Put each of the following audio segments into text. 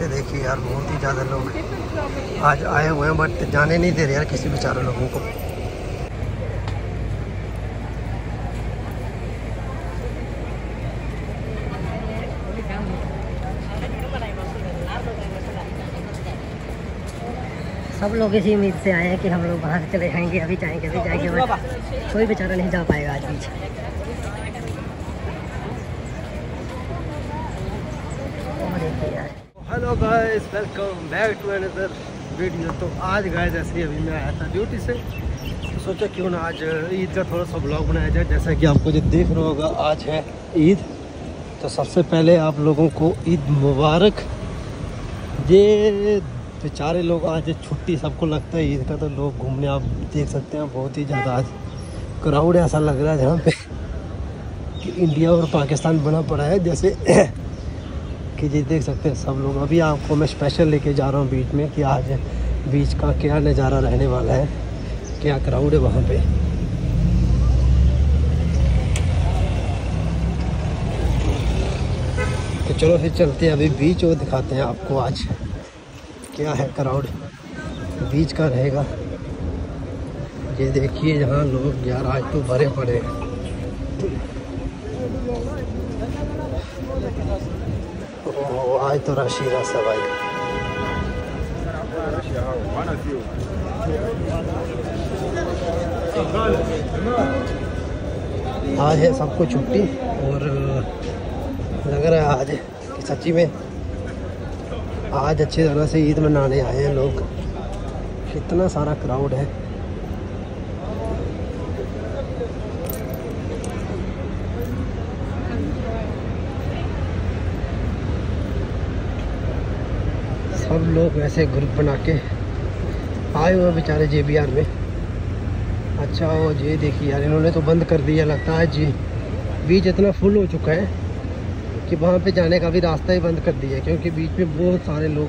ये देखिए यार बहुत ही ज़्यादा लोग आज आए हुए हैं बट जाने नहीं दे रहे यार किसी बेचारे लोगों को। सब लोग इसी उम्मीद से आए हैं कि हम लोग बाहर चले जाएँगे अभी जाएँगे अभी जाएँगे बट कोई बेचारा नहीं जा पाएगा आज बीच और देखिए यार hello guys welcome back to another video तो आज गाइस ऐसे ही अभी मैं आया था ड्यूटी से। तो सोचा क्यों ना आज ईद का थोड़ा सा ब्लॉग बनाया जाए, जैसा कि आपको जो देख रहा होगा, आज है ईद। तो सबसे पहले आप लोगों को ईद मुबारक। ये बेचारे लोग आज छुट्टी, सबको लगता है ईद का तो लोग घूमने आप देख सकते हैं, बहुत ही ज़्यादा आज क्राउड ऐसा लग रहा है जहाँ पे कि इंडिया और पाकिस्तान बना पड़ा है, जैसे जी देख सकते हैं सब लोग। अभी आपको मैं स्पेशल लेके जा रहा हूँ बीच में कि आज बीच का क्या नज़ारा रहने वाला है, क्या क्राउड है वहाँ पे। तो चलो फिर चलते हैं, अभी बीच और दिखाते हैं आपको आज, क्या है क्राउड बीच का रहेगा। ये देखिए जहाँ लोग यार आज तो भरे पड़े हैं। आज तो रश है आज है सबको छुट्टी और लग रहा है आज कि सच्ची में आज अच्छी तरह से ईद मनाने आए हैं लोग। इतना सारा क्राउड है सब लोग ऐसे ग्रुप बना के आए हुए बेचारे जे बी आर में। अच्छा वो ये देखिए यार, इन्होंने तो बंद कर दिया, लगता है जी। बीच इतना फुल हो चुका है कि वहाँ पे जाने का भी रास्ता ही बंद कर दिया है, क्योंकि बीच में बहुत सारे लोग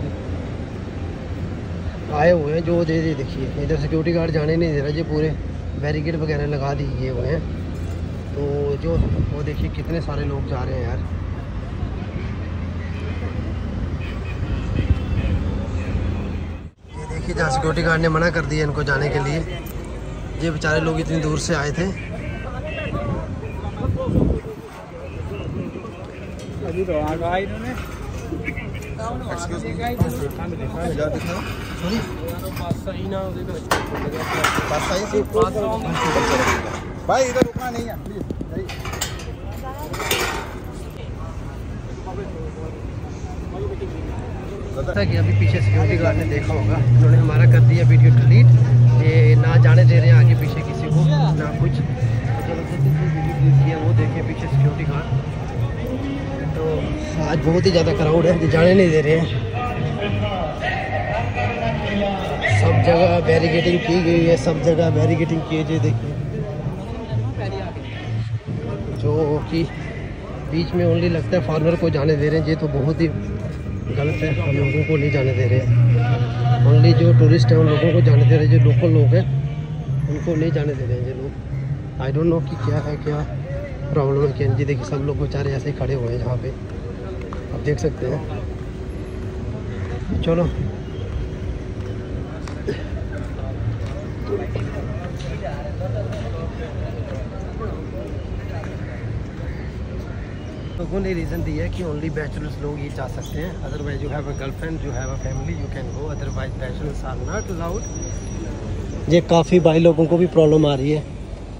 आए हुए हैं जो दे दे, देखिए, इधर सिक्योरिटी गार्ड जाने नहीं दे रहा जी, पूरे बैरिकेड वगैरह लगा दिए हुए हैं। तो जो, वो देखिए कितने सारे लोग जा रहे हैं यार। देखिए जहाँ सिक्योरिटी गार्ड ने मना कर दिया इनको जाने के लिए। ये बेचारे लोग इतनी दूर से आए थे। अभी तो आ इन्होंने। भाई इधर रुकना नहीं है जैसा कि अभी पीछे सिक्योरिटी गार्ड ने देखा होगा। उन्होंने हमारा कर दिया वीडियो डिलीट ये ना जाने दे रहे हैं आगे पीछे किसी को, ना कुछ। तो वो देखिए पीछे सिक्योरिटी गार्ड तो आज बहुत ही ज़्यादा क्राउड है जाने नहीं दे रहे हैं। सब जगह बैरिकेडिंग की गई है, सब जगह बैरिकेडिंग की है देखिए। जो कि बीच में ओनली लगता है फार्मर को जाने दे रहे हैं, ये तो बहुत ही गलत है, हम लोगों को नहीं जाने दे रहे हैं। ओनली जो टूरिस्ट हैं, उन लोगों को जाने दे रहे हैं, जो लोकल लोग हैं, उनको नहीं जाने दे रहे हैं ये लोग। आई डोंट नो कि क्या है, क्या प्रॉब्लम है क्या जी देखिए, सब लोग बेचारे ऐसे ही खड़े हुए हैं यहाँ पे। आप देख सकते हैं। चलो। लोगों ने रीज़न दिया है कि ओनली बैचलर्स लोग ये जा सकते हैं otherwise you have a girlfriend you have a family you can go otherwise bachelors are not allowed ये काफ़ी भाई लोगों को भी प्रॉब्लम आ रही है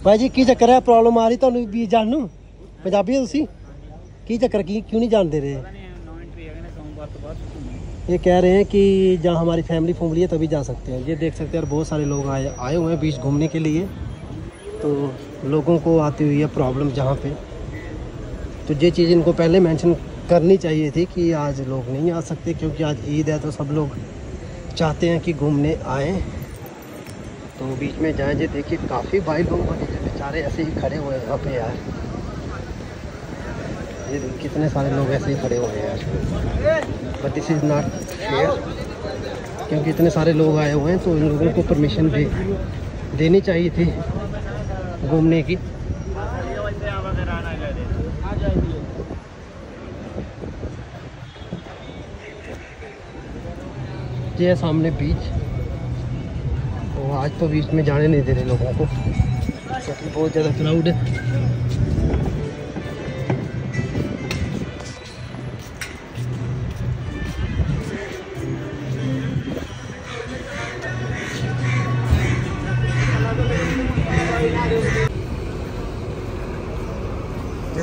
ਭਾਈ ਜੀ ਕੀ ਚੱਕਰ ਹੈ ਪ੍ਰੋਬਲਮ ਆ ਰਹੀ ਤੁਹਾਨੂੰ ਵੀ ਜਾਣ ਨੂੰ ਪੰਜਾਬੀ ਹੋ ਤੁਸੀਂ ਕੀ ਚੱਕਰ ਕੀ क्यों नहीं जान दे रहे ये कह रहे हैं कि जहाँ हमारी फैमिली फैमिली है तभी जा सकते हैं ये देख सकते हैं और बहुत सारे लोग आए आए हुए हैं बीच घूमने के लिए तो लोगों को आती हुई है प्रॉब्लम जहाँ पे तो ये चीज़ इनको पहले मेंशन करनी चाहिए थी कि आज लोग नहीं आ सकते, क्योंकि आज ईद है तो सब लोग चाहते हैं कि घूमने आए। तो बीच में जाएँ जी देखिए, काफ़ी भाई लोग बेचारे ऐसे ही खड़े हुए हैं। यहाँ पे यार, ये कितने सारे लोग ऐसे ही खड़े हुए हैं यार। But this is not fair क्योंकि इतने सारे लोग आए हुए हैं तो इन लोगों को परमिशन दे, देनी चाहिए थी घूमने की। ये है सामने बीच तो आज तो बीच में जाने नहीं दे रहे लोगों को। क्योंकि बहुत ज़्यादा क्राउड है।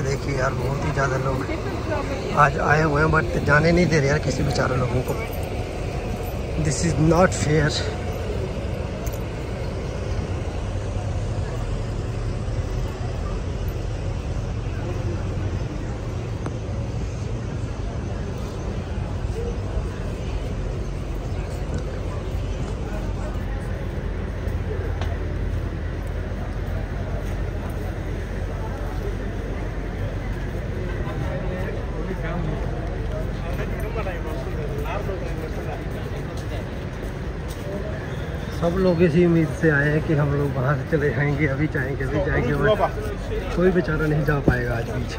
देखिए यार, बहुत ही ज़्यादा लोग आज आए हुए हैं बट जाने नहीं दे रहे यार किसी बेचारे लोगों को। दिस इज़ नॉट फेयर सब लोग इसी उम्मीद से आए हैं कि हम लोग बाहर चले जाएँगे, अभी जाएँगे अभी जाएँगे बट कोई बेचारा नहीं जा पाएगा आज बीच।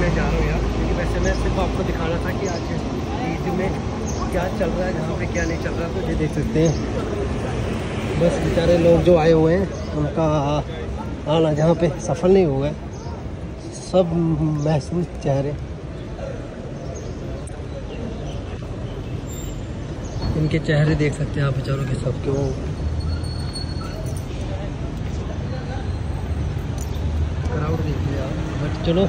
मैं जा रहा हूँ यार, क्योंकि वैसे मैं सिर्फ़ आपको दिखाना था कि आज ईद में क्या चल रहा है, जहाँ पे क्या नहीं चल रहा तो ये देख सकते हैं। बस बेचारे लोग जो आए हुए हैं, उनका आना जहाँ पे सफल नहीं हुआ है सब महसूस चेहरे। इनके चेहरे देख सकते हैं आप बेचारों के सबके वो क्राउड देखिए आप बट चलो